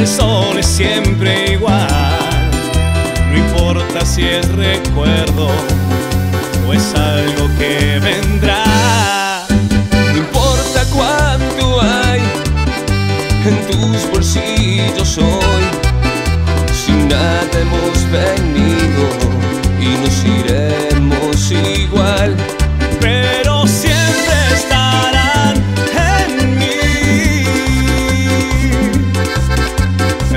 el sol es siempre igual. No importa si es recuerdo o es algo que vendrá. No importa cuánto hay en tus bolsillos hoy. Sin nada hemos venido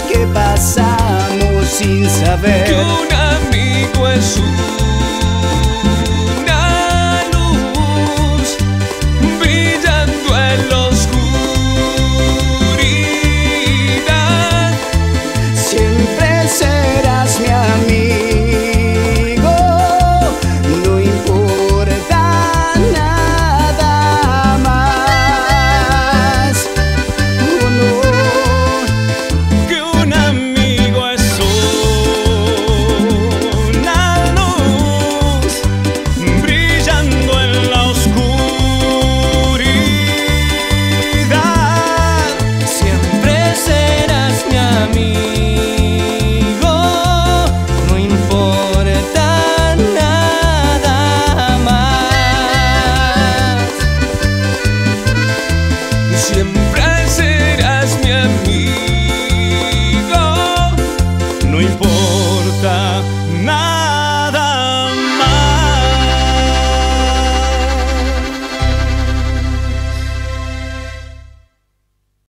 que pasamos sin Que saber. un amigo es una amigo, no importa nada.